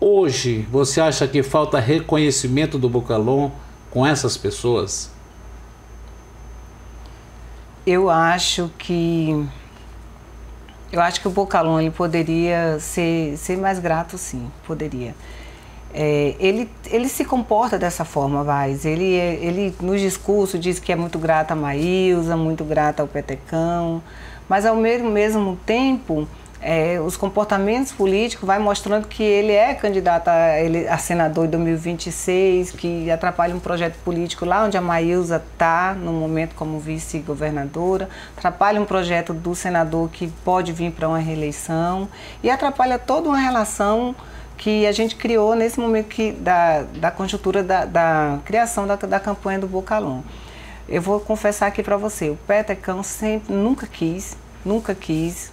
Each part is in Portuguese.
Hoje, você acha que falta reconhecimento do Bocalon com essas pessoas? Eu acho que eu acho que o Bocalon ele poderia ser, ser mais grato, sim, poderia. É, ele, ele se comporta dessa forma, Vaz. Ele, ele, nos discursos, diz que é muito grato a Maísa, muito grato ao Petecão, mas ao mesmo, mesmo tempo, é, os comportamentos políticos vai mostrando que ele é candidato a, ele, a senador em 2026, que atrapalha um projeto político lá onde a Maísa está, no momento como vice-governadora, atrapalha um projeto do senador que pode vir para uma reeleição e atrapalha toda uma relação que a gente criou nesse momento que, da, da conjuntura da, da criação da, da campanha do Bocalon. Eu vou confessar aqui para você, o Petecão sempre, nunca quis, nunca quis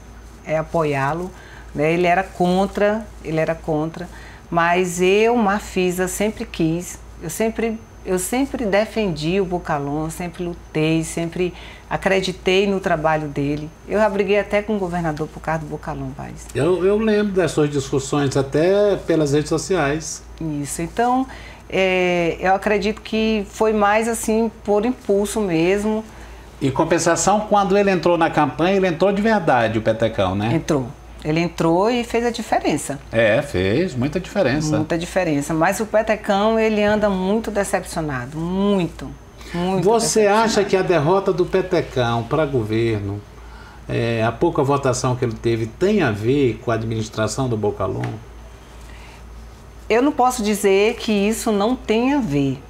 é, apoiá-lo, né? ele era contra, ele era contra, mas eu, Marfisa, sempre quis, eu sempre eu sempre defendi o Bocalon, sempre lutei, sempre acreditei no trabalho dele. Eu abriguei até com o governador por causa do Bocalon Vaz. Eu, eu lembro das suas discussões, até pelas redes sociais. Isso, então é, eu acredito que foi mais assim por impulso mesmo. Em compensação, quando ele entrou na campanha, ele entrou de verdade, o Petecão, né? Entrou. Ele entrou e fez a diferença. É, fez muita diferença. Muita diferença. Mas o Petecão, ele anda muito decepcionado. Muito. Muito Você acha que a derrota do Petecão para governo, é, a pouca votação que ele teve, tem a ver com a administração do Bocalon? Eu não posso dizer que isso não tem a ver.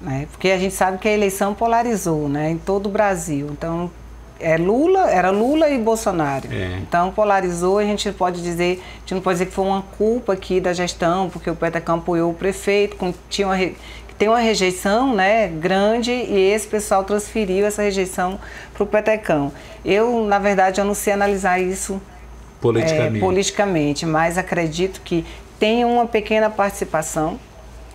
Né? Porque a gente sabe que a eleição polarizou né? em todo o Brasil. Então, é Lula, era Lula e Bolsonaro. É. Então polarizou, a gente pode dizer, a gente não pode dizer que foi uma culpa aqui da gestão, porque o Petecão apoiou o prefeito, com, tinha uma, tem uma rejeição né, grande e esse pessoal transferiu essa rejeição para o Petecão. Eu, na verdade, eu não sei analisar isso politicamente. É, politicamente, mas acredito que tem uma pequena participação,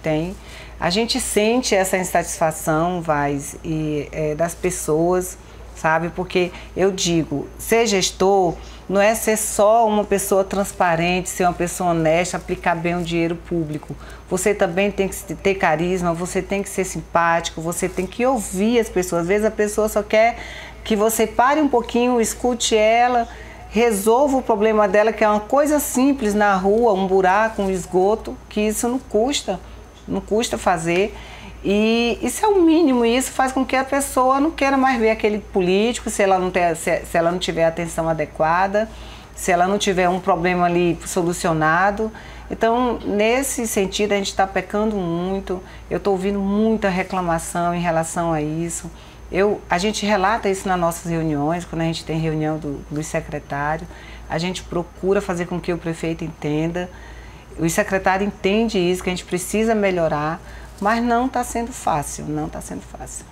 tem. A gente sente essa insatisfação, Vaz, e, é, das pessoas sabe? Porque eu digo, ser gestor não é ser só uma pessoa transparente, ser uma pessoa honesta, aplicar bem o dinheiro público. Você também tem que ter carisma, você tem que ser simpático, você tem que ouvir as pessoas. Às vezes a pessoa só quer que você pare um pouquinho, escute ela, resolva o problema dela, que é uma coisa simples na rua, um buraco, um esgoto, que isso não custa, não custa fazer. E isso é o mínimo, e isso faz com que a pessoa não queira mais ver aquele político se ela não, ter, se, se ela não tiver atenção adequada, se ela não tiver um problema ali solucionado. Então, nesse sentido, a gente está pecando muito. Eu estou ouvindo muita reclamação em relação a isso. Eu, a gente relata isso nas nossas reuniões, quando a gente tem reunião do, dos secretários. A gente procura fazer com que o prefeito entenda. O secretário entende isso, que a gente precisa melhorar mas não está sendo fácil, não está sendo fácil.